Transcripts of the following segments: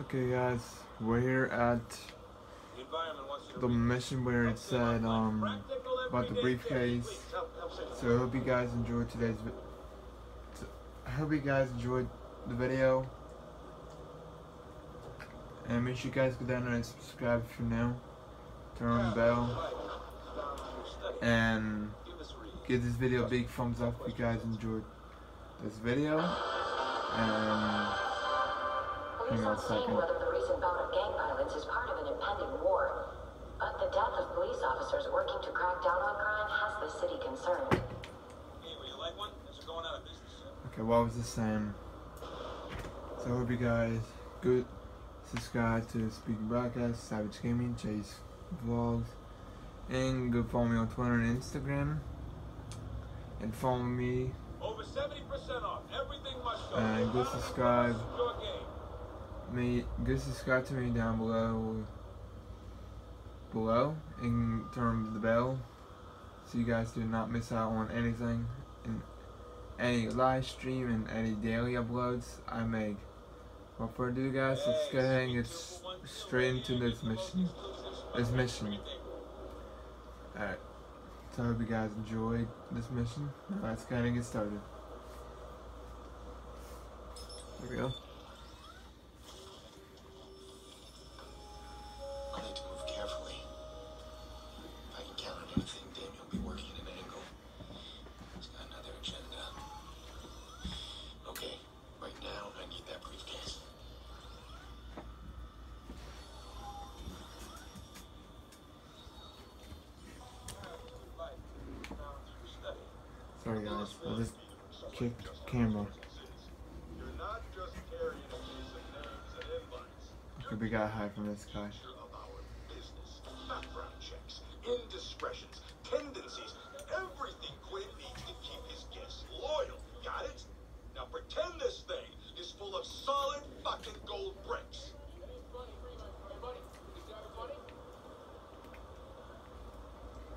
Okay guys, we're here at the mission where it said um about the briefcase. So I hope you guys enjoyed today's I hope you guys enjoyed the video. And make sure you guys go down there and subscribe if you're new. Turn on the bell. And give this video a big thumbs up if you guys enjoyed this video. And Police on a aren't saying second. whether the recent bout of gang violence is part of an impending war. But the death of police officers working to crack down on crime has the city concerned. Hey, would you like one? Those are going out of business. Okay, what was the same? So I hope you guys good subscribe to Spooky Broadcast, Savage Gaming, Chase Vlogs, and go follow me on Twitter and Instagram. And follow me Over 70% off. Everything must go. And go subscribe. Me go subscribe to me down below below and turn the bell so you guys do not miss out on anything and any live stream and any daily uploads I make. Without further ado guys, let's go ahead and get straight into this mission. This mission. Alright. So I hope you guys enjoyed this mission. Let's go ahead and get started. There we go. Sorry guys, I just kicked camera. Okay, we got high from this guy. Indiscretions, tendencies, everything Quinn needs to keep his guests loyal. Got it? Now pretend this thing is full of solid fucking gold bricks.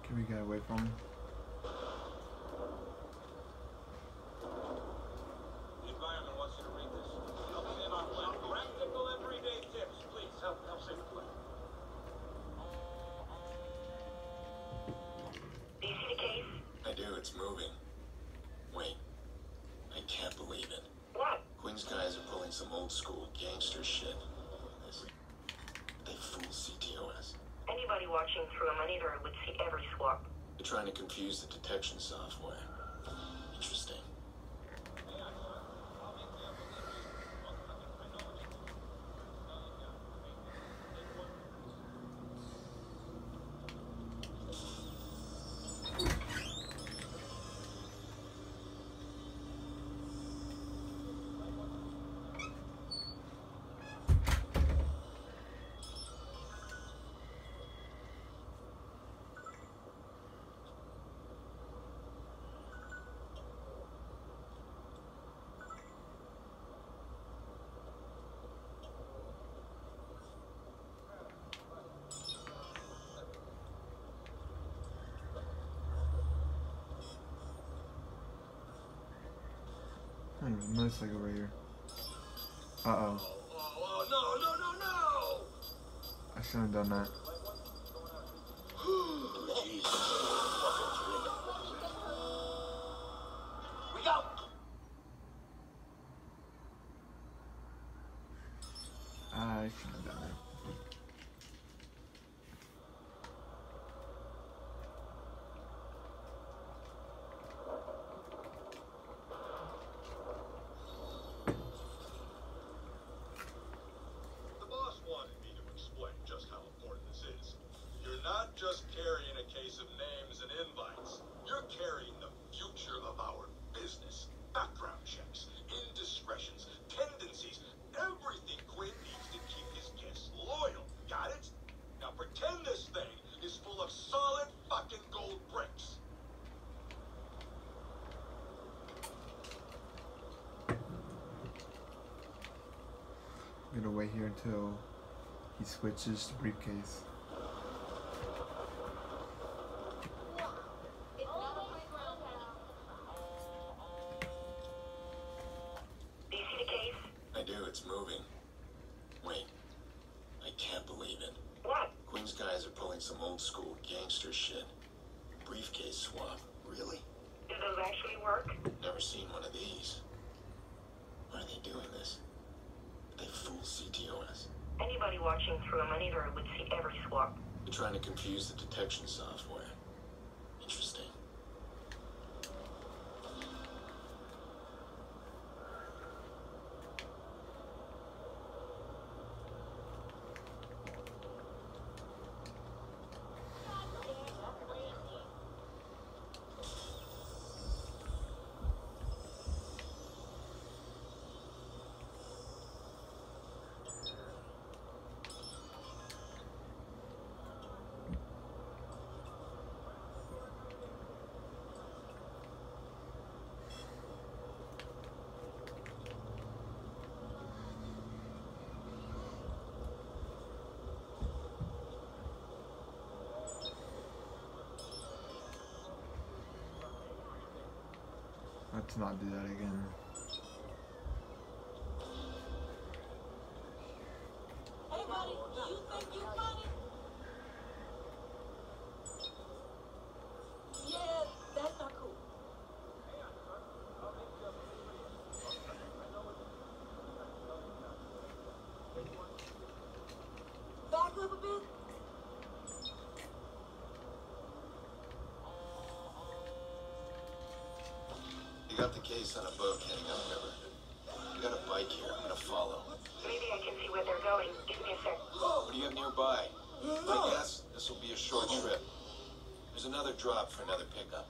Can we get away from him? The environment wants you to read this. Help us in on one. Practical everyday tips, please. Help, help save the play. Do you see the case? I do, it's moving. Wait, I can't believe it. What? Quinn's guys are pulling some old school gangster shit. They fool CTOS. Anybody watching through a monitor would see every swap. They're trying to confuse the detection software. I don't know, motorcycle right here. Uh oh. Oh, oh, no, no, no, no! I shouldn't have done that. We go! I shouldn't have done that. The boss wanted me to explain just how important this is. You're not just carrying a case of names and invites. You're carrying the future of our business. Background checks, indiscretions, tendencies, everything Quinn needs to keep his guests loyal. Got it? Now pretend this thing is full of solid fucking gold bricks. I'm gonna wait here until he switches the briefcase. Do you see the case? I do, it's moving. Wait, some old school gangster shit. Briefcase swap. Really? Do those actually work? Never seen one of these. Why are they doing this? They fool CTOS. Anybody watching through a monitor would see every swap. They're trying to confuse the detection software. Interesting. Let's not do that again. Hey, buddy, do you think you funny? Yeah, that's not cool. Back up a bit. You got the case on a boat heading upriver. You got a bike here. I'm gonna follow. Maybe I can see where they're going. Give me a sec. Oh, what do you have nearby? I guess this will be a short trip. There's another drop for another pickup.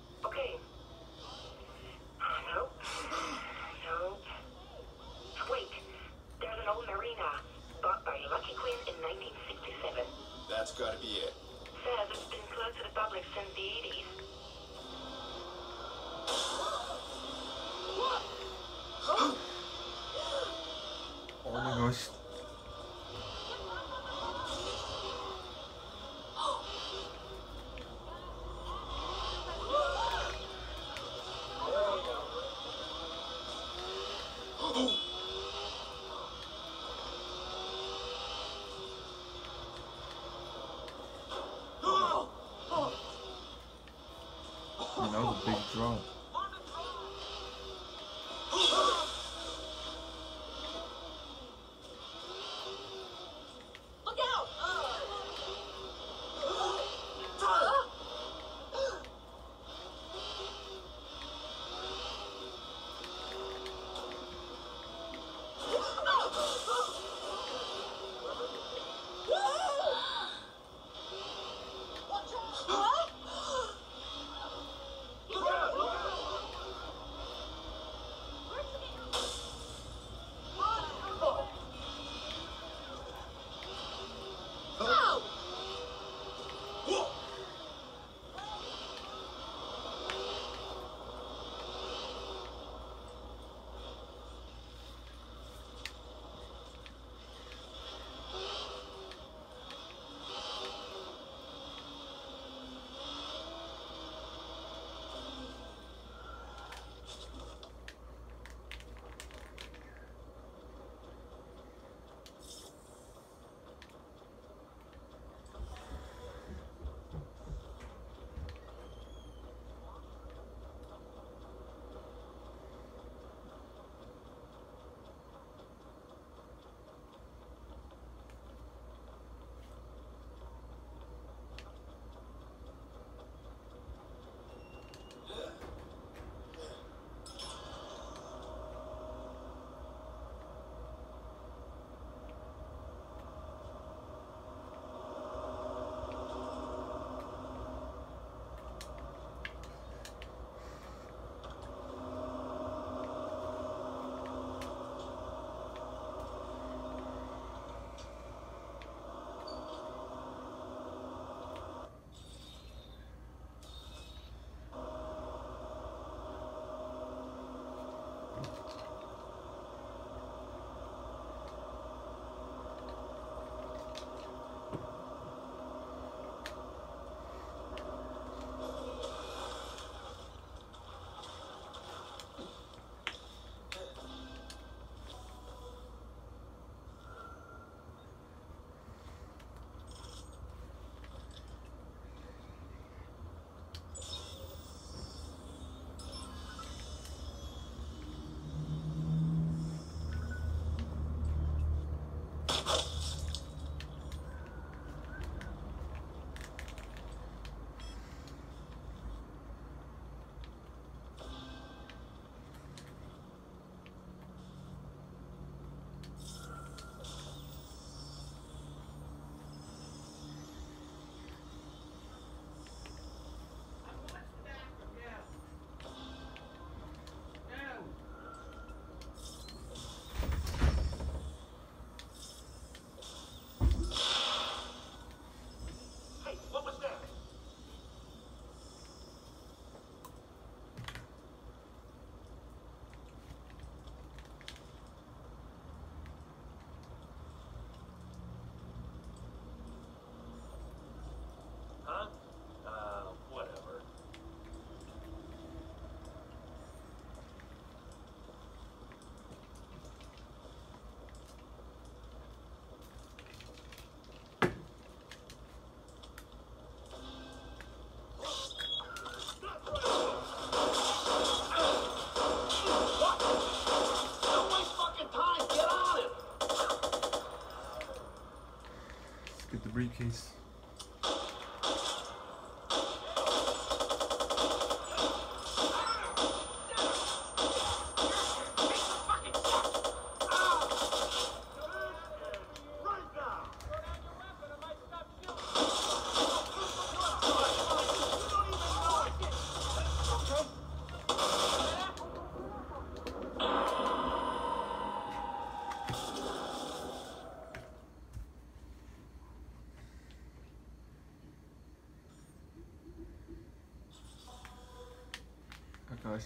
Get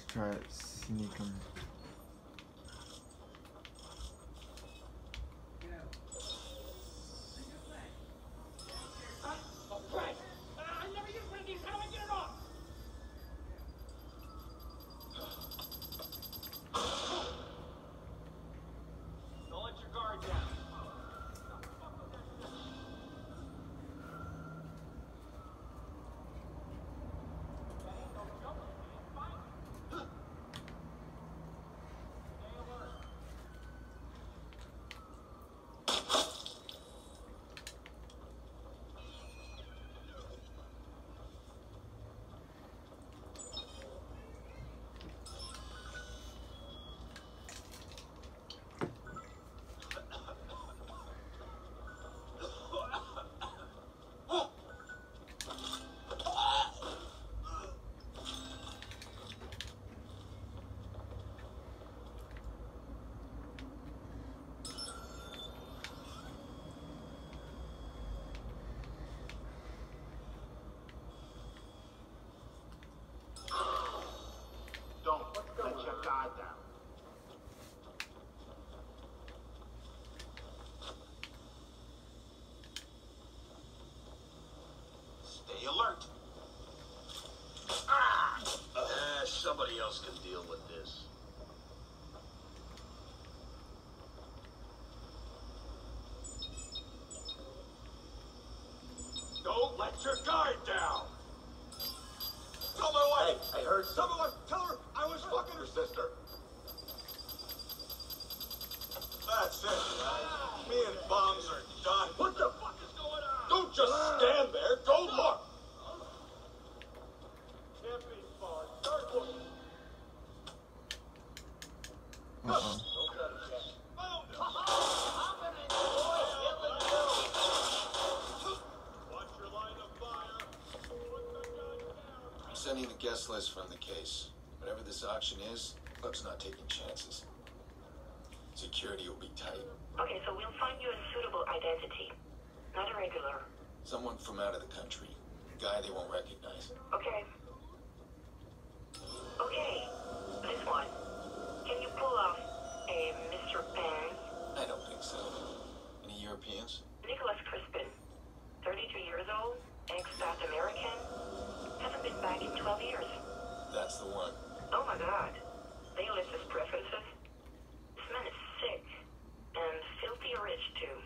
try it. Sneak 'em. Don't let your guard down. Don't let your guard down. Stay alert. Ah! Eh, somebody else can deal with this. Don't let your guard down. Tell my wife. Hey, I heard Tell my wife. Tell her I was fucking her sister. That's it. man. Me and bombs are done. What the fuck is going on? Don't just ah. stand there. The from the case. Whatever this auction is, club's not taking chances. Security will be tight. Okay, so we'll find you a suitable identity. Not a regular. Someone from out of the country. A guy they won't recognize. Okay, this one. Can you pull off a Mr. Bang? I don't think so. Any Europeans? Nicholas Crispin. 32 years old, ex-South American. Hasn't been back in 12 years. That's the one. Oh my god. They list his preferences. This man is sick. And filthy rich too.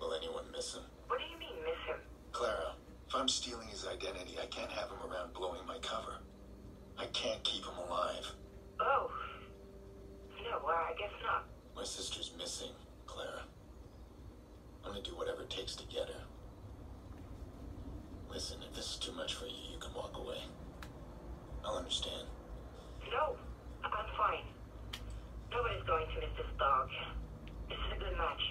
Will anyone miss him? What do you mean, miss him? Clara, if I'm stealing his identity, I can't have him around blowing my cover. I can't keep him alive. Oh. No, well, I guess not. My sister's missing, Clara. I'm gonna do whatever it takes to get her. Listen, if this is too much for you, you can walk away. I'll understand. No, I'm fine. Nobody's going to miss this dog. This is a good match.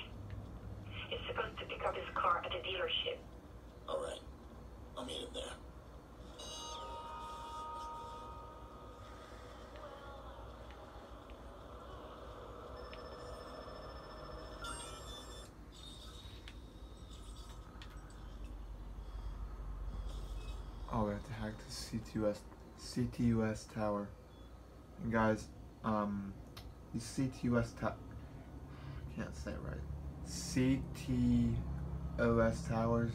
He's supposed to pick up his car at the dealership. All right. I'll meet him there. To hack the CTUS CTUS tower. And guys, um, the CTUS tower. I Can't say it right. CTOS towers.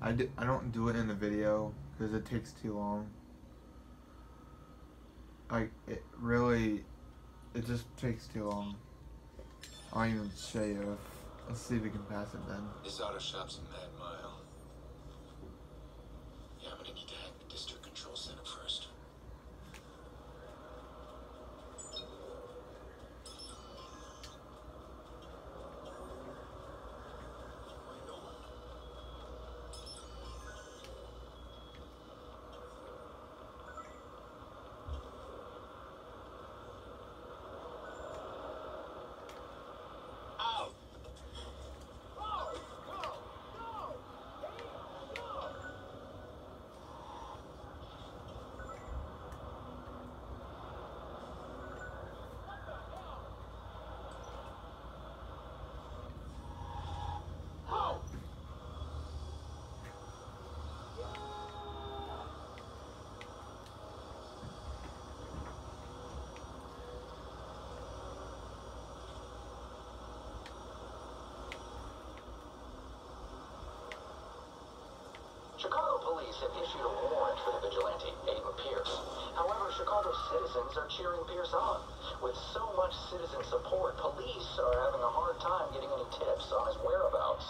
I di- I don't do it in the video because it takes too long. Like it really, it just takes too long. I'll even show you. Let's see if we can pass it then. This auto shop's in Mad Mile. Yeah, I'm gonna need to hack the district control center first. Police have issued a warrant for the vigilante, Aiden Pearce. However, Chicago citizens are cheering Pearce on. With so much citizen support, police are having a hard time getting any tips on his whereabouts.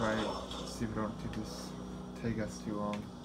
Try see if we don't take us too long.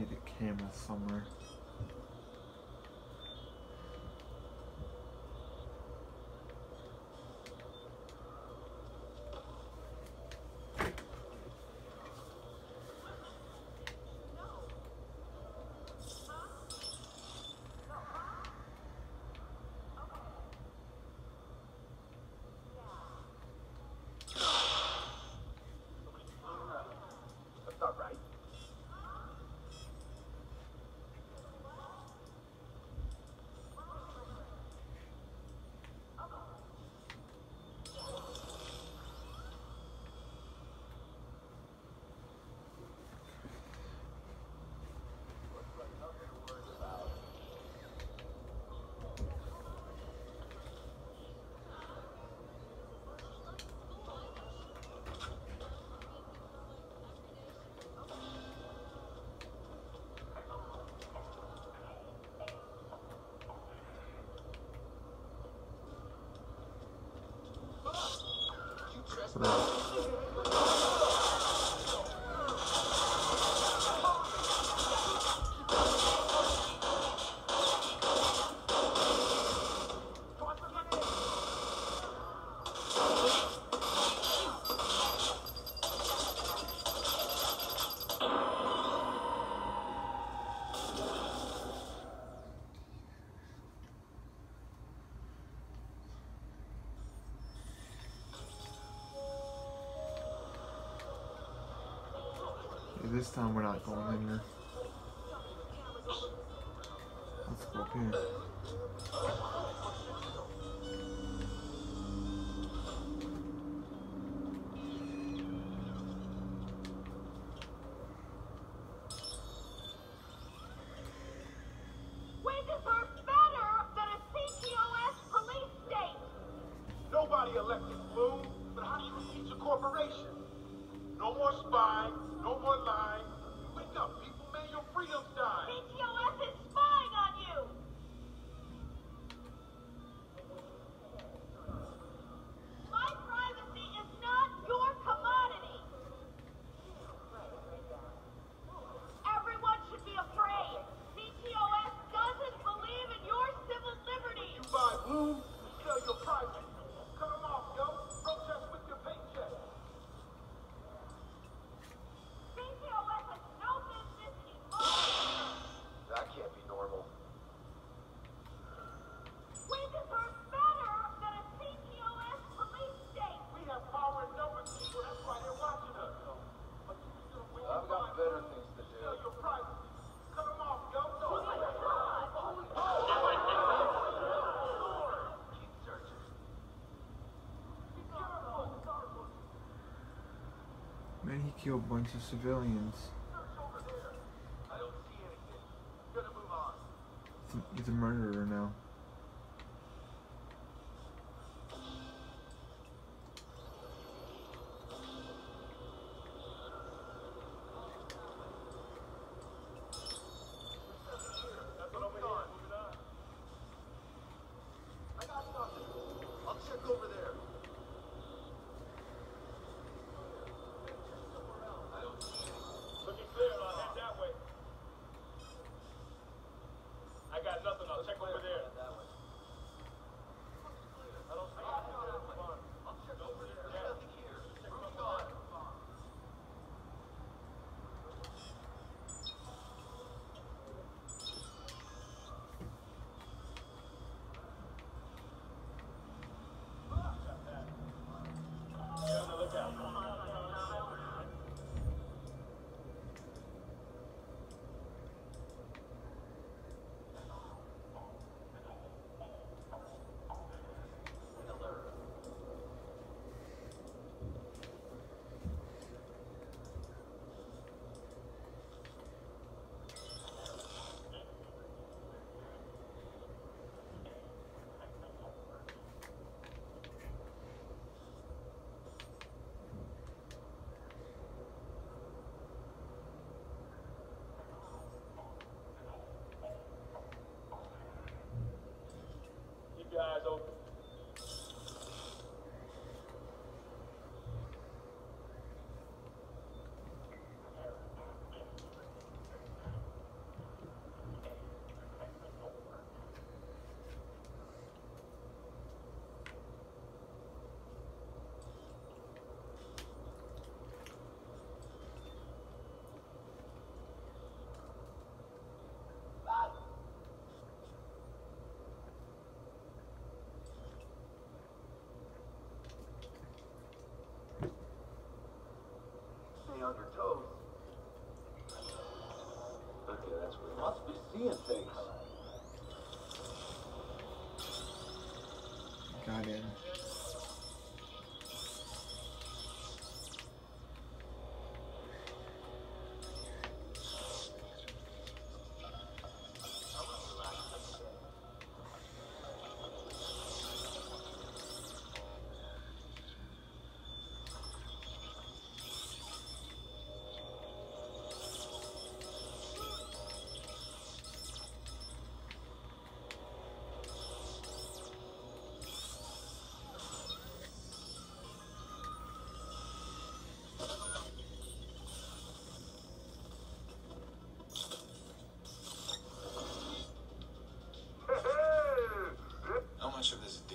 Need a camera somewhere. This time going in he killed a bunch of civilians. I don't see anything. Gonna move on. He's a, he's a murderer now. That's what I'm on. Moving on. I got something. I'll check over there. I don't see anything. Looking clear. I'll head that way. I got nothing. I'll check over there. That way. I don't see anything. Come on. I'll check over there. There's nothing here. Moving on. Be on your toes. Okay, that's weird. Must be seeing things. Much of this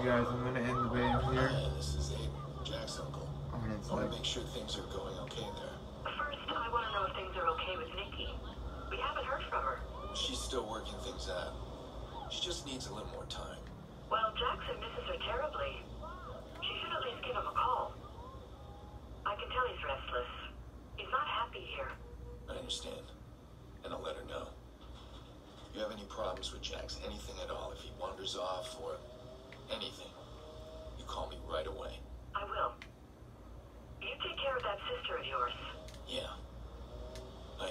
okay guys, I'm gonna end the video here. Hi, this is Aiden, Jack's uncle. I mean, it's I want like to make sure things are going okay there. First, I want to know if things are okay with Nicky. We haven't heard from her. She's still working things out. She just needs a little more time. Well, Jackson misses her terribly. She should at least give him a call. I can tell he's restless. He's not happy here. I understand. And I'll let her know. If you have any problems with Jax, anything at all, if he wanders off or anything, you call me right away. I will. You take care of sister of yours. Yeah. I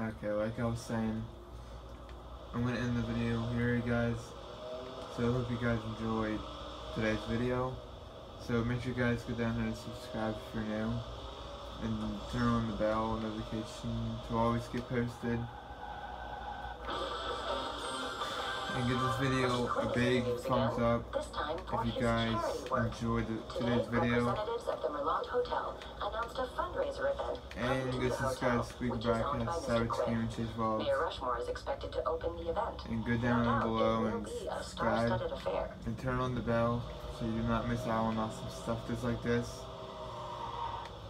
am. Okay, like I was saying, I'm gonna end the video here, you guys. So I hope you guys enjoyed today's video. So make sure you guys go down there and subscribe if you're new. And turn on the bell notification to always get posted. And give this video a big thumbs up if you guys enjoyed the, today's video. the. And to this the is hotel, guys Speak which is Back by Mr. Savage Quinn. Game and to the. And go down doubt below and subscribe. and turn on the bell so you do not miss out on awesome stuff just like this.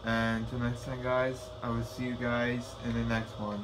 And until next time, guys, I will see you guys in the next one.